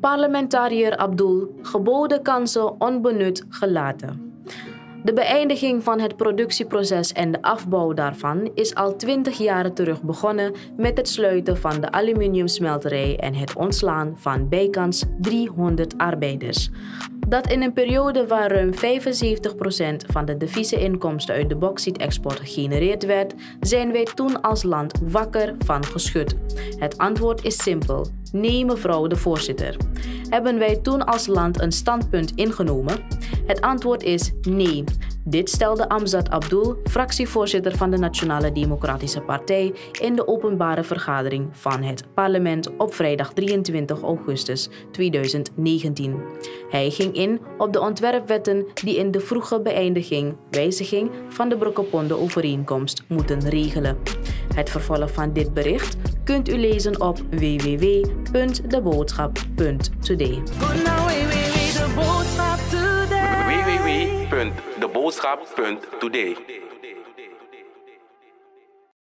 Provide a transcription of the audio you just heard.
Parlementariër Abdul geboden kansen onbenut gelaten. De beëindiging van het productieproces en de afbouw daarvan is al 20 jaar terug begonnen met het sluiten van de aluminiumsmelterij en het ontslaan van bijkans 300 arbeiders. Dat in een periode waar ruim 75% van de deviezeninkomsten uit de bauxietexport gegenereerd werd, zijn wij toen als land wakker van geschud. Het antwoord is simpel. Nee, mevrouw de voorzitter. Hebben wij toen als land een standpunt ingenomen? Het antwoord is nee. Dit stelde Amzad Abdul, fractievoorzitter van de Nationale Democratische Partij, in de openbare vergadering van het parlement op vrijdag 23 augustus 2019. Hij ging in op de ontwerpwetten die in de vroege beëindiging wijziging van de Brokkeponde-overeenkomst moeten regelen. Het vervolg van dit bericht kunt u lezen op www.deboodschap.today. Today. www.deboodschap.today.